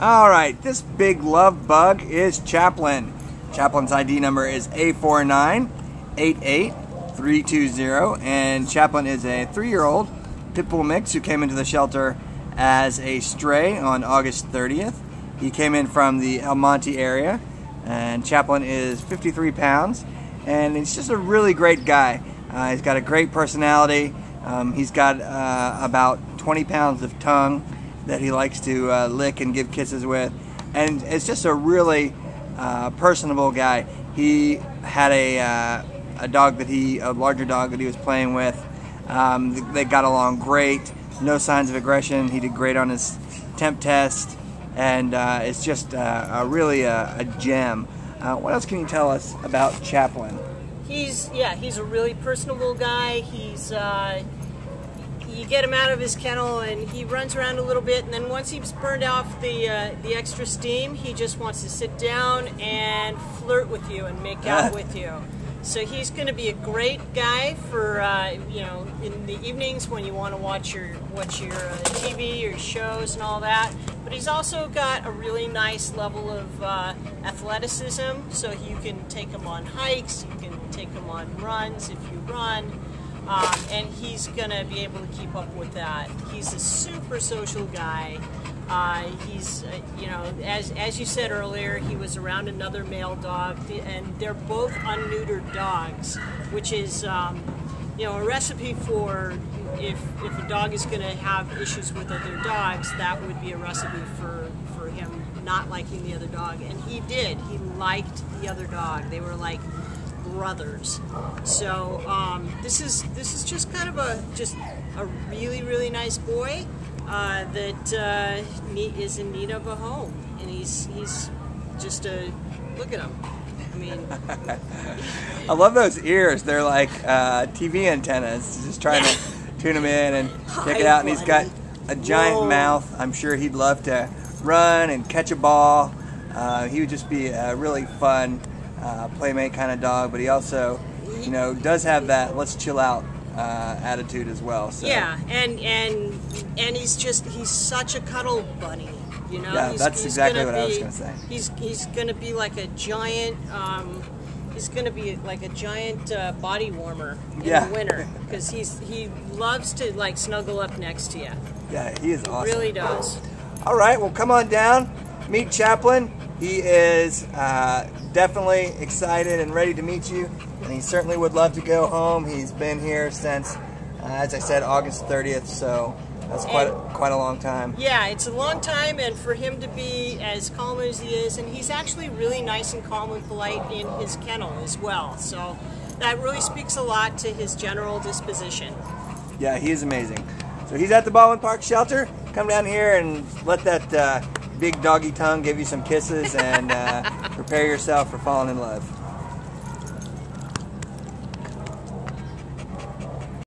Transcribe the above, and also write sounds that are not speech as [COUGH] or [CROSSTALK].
All right, this big love bug is Chaplin. Chaplin's ID number is A4988320, and Chaplin is a three-year-old pit bull mix who came into the shelter as a stray on August 30th. He came in from the El Monte area, and Chaplin is 53 pounds, and he's just a really great guy. Uh, he's got a great personality. Um, he's got uh, about 20 pounds of tongue that he likes to uh, lick and give kisses with, and it's just a really uh, personable guy. He had a uh, a dog that he a larger dog that he was playing with. Um, they got along great. No signs of aggression. He did great on his temp test, and uh, it's just a really a, a gem. what else can you tell us about Chaplin? He's yeah, he's a really personable guy. He's uh, you get him out of his kennel and he runs around a little bit, and then once he's burned off the uh, the extra steam, he just wants to sit down and flirt with you and make out with you. So he's going to be a great guy for uh, you know in the evenings when you want to watch your watch your uh, TV, your shows, and all that. But he's also got a really nice level of uh, athleticism, so you can take him on hikes, you can take him on runs if you run. Um, and he's going to be able to keep up with that. He's a super social guy. Uh, he's, uh, you know, as, as you said earlier, he was around another male dog, and they're both unneutered dogs, which is, um, you know, a recipe for if, if a dog is going to have issues with other dogs, that would be a recipe for, for him not liking the other dog. And he did. He liked the other dog. They were like brothers. So um, this is this is just kind of a just a really really nice boy uh, that uh, is in need of a home, and he's he's just a look at him. I mean, [LAUGHS] I love those ears. They're like uh, TV antennas. Just trying to tune him in and check it out. And he's got a giant Whoa. mouth. I'm sure he'd love to run and catch a ball. Uh, he would just be a really fun uh, playmate kind of dog, but he also, you know, does have that let's chill out uh, attitude as well. So. Yeah, and and and he's just he's such a cuddle bunny. You know, yeah, he's, that's he's exactly what be, I was going to say. He's he's going to be like a giant. Um, he's going to be like a giant uh, body warmer in yeah. the winter because he's he loves to like snuggle up next to you. Yeah, he is awesome. Really does. All right, well, come on down, meet Chaplin. He is uh, definitely excited and ready to meet you, and he certainly would love to go home. He's been here since, uh, as I said, August 30th, so that's quite a, quite a long time. Yeah, it's a long time, and for him to be as calm as he is, and he's actually really nice and calm and polite in his kennel as well. So that really speaks a lot to his general disposition. Yeah, he is amazing. So he's at the Baldwin Park Shelter. Come down here and let that uh, big doggy tongue give you some kisses and uh, prepare yourself for falling in love.